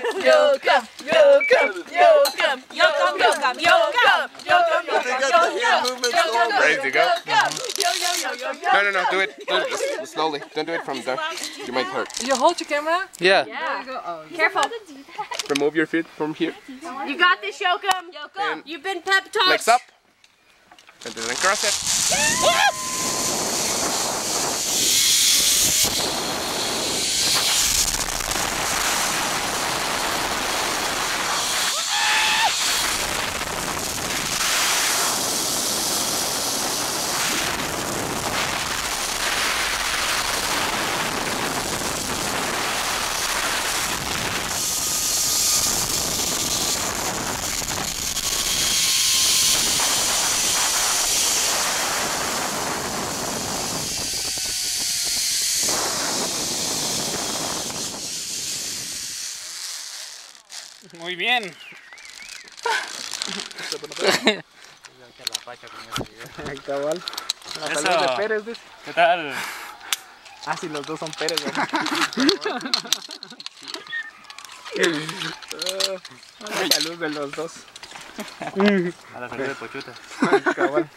Jochem, Jochem, Jochem, Jochem, Jochem, Jochem, Jochem, Jochem, Ready to go? No, no, no, do it, do it just slowly. Don't do it from there. You might hurt. You hold your camera? Yeah. yeah. Oh, Careful. Remove your feet from here. You got this, Jochem. Jochem, you've been pep talked. Legs up. And then cross it. Muy bien. Cabal. La salud de Pérez, dice. ¿Qué tal? Ah, sí, los dos son Pérez, ¿verdad? Ah, la salud de los dos. A la salud de Pochuta. Cabal.